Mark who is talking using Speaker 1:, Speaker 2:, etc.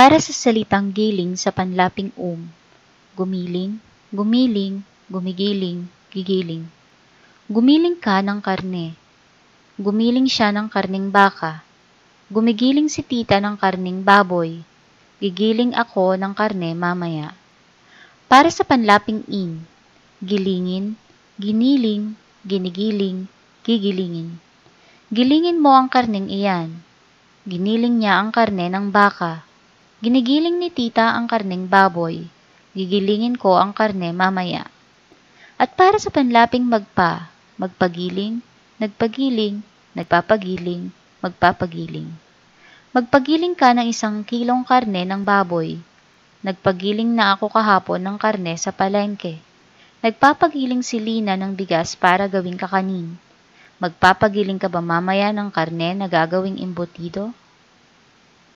Speaker 1: Para sa salitang giling sa panlaping um, gumiling, gumiling, gumigiling, gigiling. Gumiling ka ng karne. Gumiling siya ng karning baka. Gumigiling si tita ng karning baboy. Gigiling ako ng karne mamaya. Para sa panlaping in, gilingin, giniling, ginigiling, gigilingin. Gilingin mo ang karning iyan. Giniling niya ang karne ng baka. Ginigiling ni tita ang karning baboy. Gigilingin ko ang karne mamaya. At para sa panlaping magpa, magpagiling, nagpagiling, nagpapagiling, magpapagiling. Magpagiling ka ng isang kilong karne ng baboy. Nagpagiling na ako kahapon ng karne sa palengke. Nagpapagiling si Lina ng bigas para gawing kakanin. Magpapagiling ka ba mamaya ng karne na gagawing imbutido?